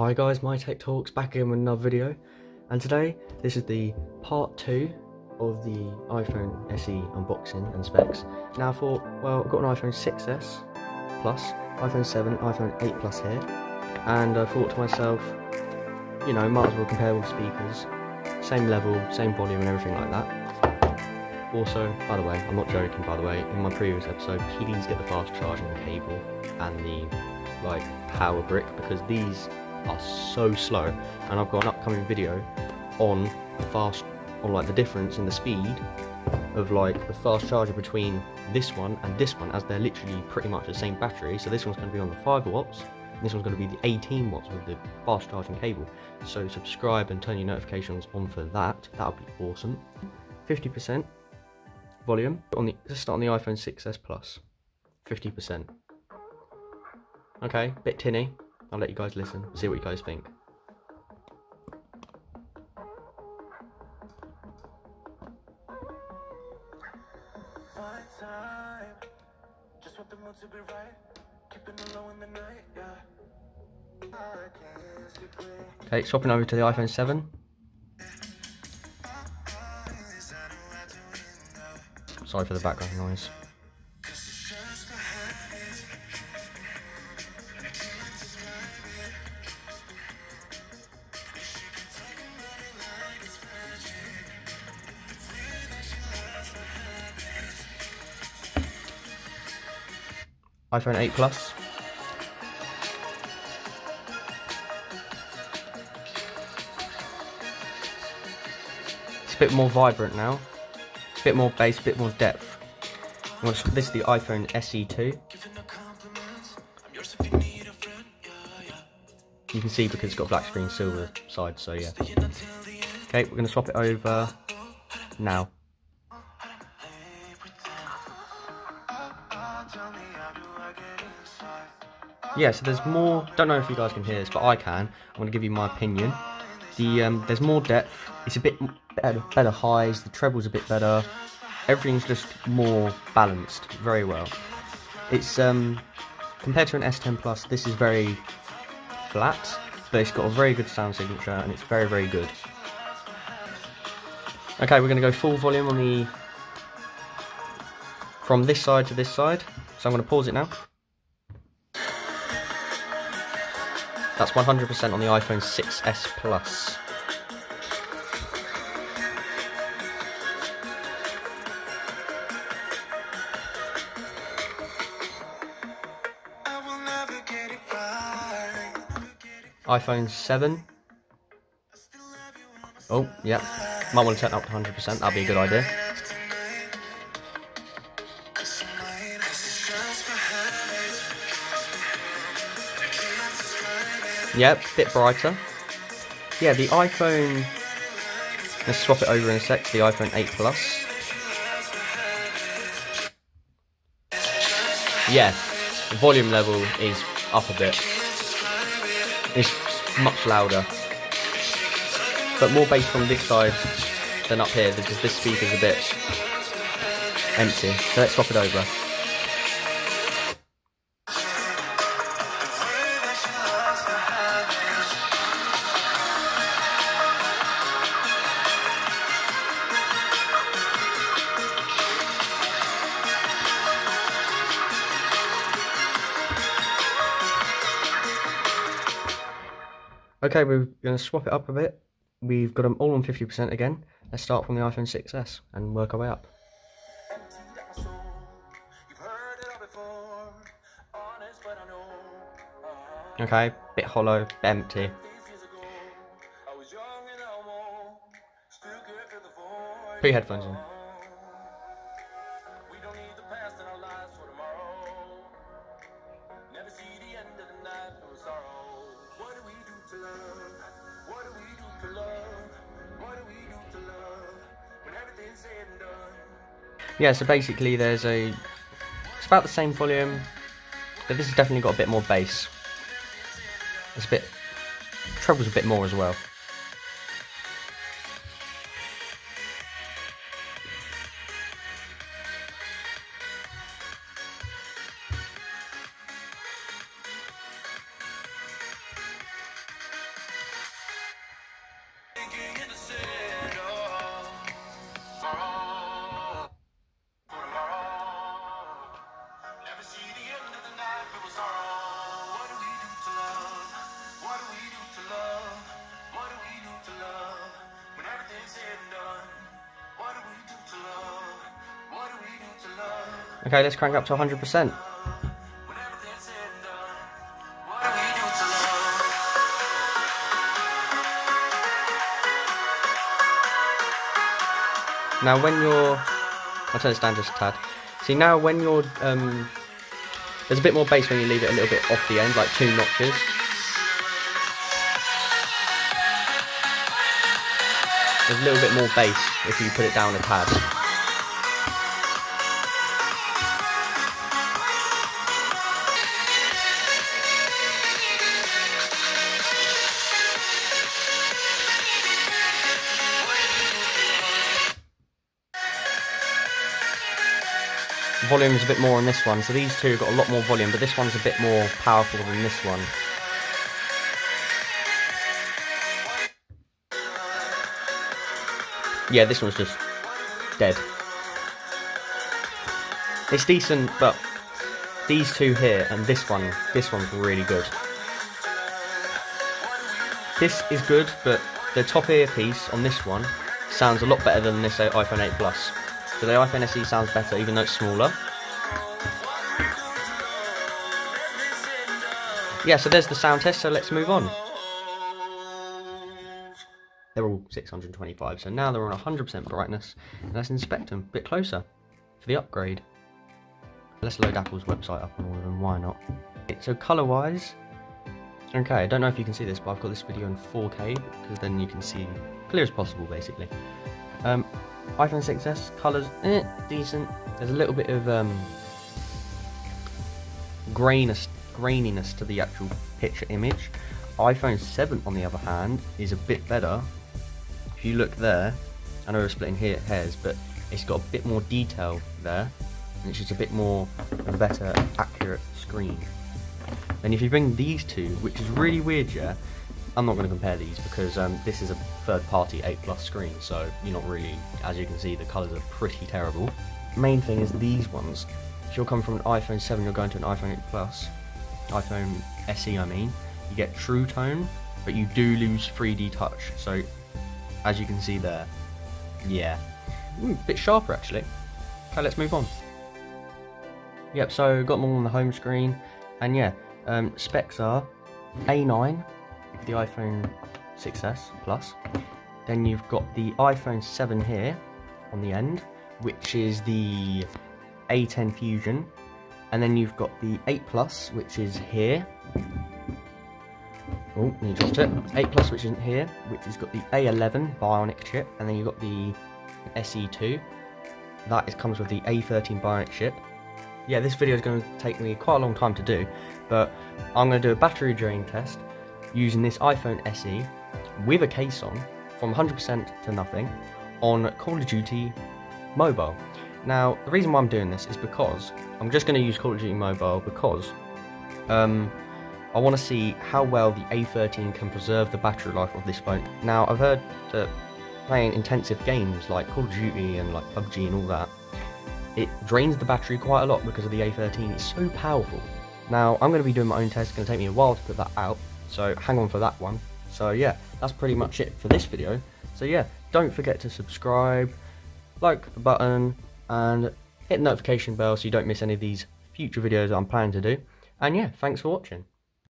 Hi guys, my Tech Talks back again with another video, and today this is the part two of the iPhone SE unboxing and specs. Now I thought, well, I've got an iPhone 6s Plus, iPhone 7, iPhone 8 Plus here, and I thought to myself, you know, might as well compare the speakers, same level, same volume, and everything like that. Also, by the way, I'm not joking. By the way, in my previous episode, please get the fast charging cable and the like power brick because these are so slow and I've got an upcoming video on the fast on like the difference in the speed of like the fast charger between this one and this one as they're literally pretty much the same battery. So this one's going to be on the 5 watts this one's going to be the 18 watts with the fast charging cable. So subscribe and turn your notifications on for that. That would be awesome. 50% volume on the let's start on the iPhone 6s plus. 50% okay bit tinny I'll let you guys listen, see what you guys think. Okay, swapping over to the iPhone 7. Sorry for the background noise. iPhone 8 Plus. It's a bit more vibrant now. A bit more bass, a bit more depth. This is the iPhone SE2. You can see because it's got black screen silver side, so yeah. Okay, we're going to swap it over now. Yeah, so there's more. Don't know if you guys can hear this, but I can. I'm going to give you my opinion. The um, there's more depth. It's a bit better, better highs. The treble's a bit better. Everything's just more balanced, very well. It's um compared to an S10 Plus, this is very flat, but it's got a very good sound signature and it's very very good. Okay, we're going to go full volume on the from this side to this side. So I'm going to pause it now. That's 100% on the iPhone 6s Plus. iPhone 7. Oh, yeah. Might want to turn up to 100%, that'd be a good idea. Yep, bit brighter. Yeah, the iPhone. Let's swap it over in a sec to the iPhone 8 Plus. Yeah, the volume level is up a bit. It's much louder. But more bass from this side than up here because this speaker's a bit empty. So let's swap it over. Okay, we're going to swap it up a bit. We've got them all on 50% again. Let's start from the iPhone 6s and work our way up. Okay, bit hollow, bit empty. Put your headphones on. Yeah, so basically there's a... It's about the same volume, but this has definitely got a bit more bass. It's a bit... Treble's a bit more as well. Okay, let's crank up to 100%. Now when you're... I'll turn this down just a tad. See now when you're... Um, there's a bit more bass when you leave it a little bit off the end, like two notches. There's a little bit more bass if you put it down a tad. Volume is a bit more on this one. So these two got a lot more volume, but this one's a bit more powerful than this one. Yeah, this one's just dead. It's decent, but these two here and this one, this one's really good. This is good, but the top earpiece on this one sounds a lot better than this iPhone 8 Plus. So the iPhone SE sounds better even though it's smaller. Yeah, so there's the sound test, so let's move on. They're all 625, so now they're on 100% brightness. Let's inspect them a bit closer for the upgrade. Let's load Apple's website up on all of them, why not? So colour-wise, okay, I don't know if you can see this, but I've got this video in 4K, because then you can see clear as possible, basically. Um, iPhone 6s, colours, eh, decent. There's a little bit of um, graininess, graininess to the actual picture image. iPhone 7, on the other hand, is a bit better. If you look there, I know we're splitting here hairs, but it's got a bit more detail there, and it's just a bit more a better, accurate screen. And if you bring these two, which is really weird, yeah, I'm not going to compare these because um, this is a third party 8 Plus screen, so you're not really, as you can see, the colours are pretty terrible. Main thing is these ones. If you're coming from an iPhone 7, you're going to an iPhone 8 Plus, iPhone SE I mean, you get True Tone, but you do lose 3D touch. So, as you can see there, yeah, Ooh, bit sharper actually. Okay, let's move on. Yep, so got all on the home screen, and yeah, um, specs are A9 the iPhone 6s Plus. Then you've got the iPhone 7 here on the end, which is the A10 Fusion. And then you've got the 8 Plus, which is here. Oh, you dropped it. 8 Plus, which isn't here, which has got the A11 Bionic chip, and then you've got the SE2. That is, comes with the A13 Bionic chip. Yeah, this video is going to take me quite a long time to do, but I'm going to do a battery drain test using this iPhone SE with a case on from 100% to nothing on Call of Duty Mobile. Now, the reason why I'm doing this is because I'm just going to use Call of Duty Mobile because um, I want to see how well the A13 can preserve the battery life of this phone. Now, I've heard that playing intensive games like Call of Duty and like PUBG and all that, it drains the battery quite a lot because of the A13. It's so powerful. Now, I'm going to be doing my own test. It's going to take me a while to put that out. So hang on for that one. So yeah, that's pretty much it for this video. So yeah, don't forget to subscribe, like the button, and hit the notification bell so you don't miss any of these future videos I'm planning to do. And yeah, thanks for watching.